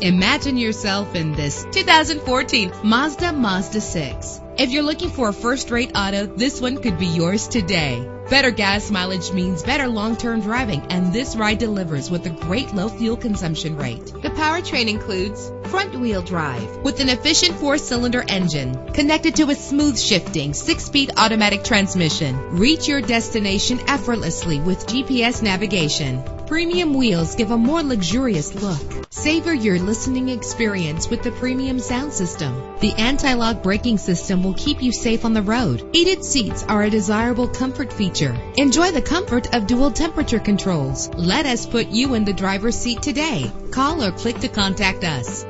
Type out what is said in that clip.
Imagine yourself in this 2014 Mazda Mazda 6. If you're looking for a first-rate auto, this one could be yours today. Better gas mileage means better long-term driving, and this ride delivers with a great low fuel consumption rate. The powertrain includes front-wheel drive with an efficient four-cylinder engine connected to a smooth shifting six-speed automatic transmission. Reach your destination effortlessly with GPS navigation. Premium wheels give a more luxurious look. Savor your listening experience with the premium sound system. The anti-lock braking system will keep you safe on the road. Heated seats are a desirable comfort feature. Enjoy the comfort of dual temperature controls. Let us put you in the driver's seat today. Call or click to contact us.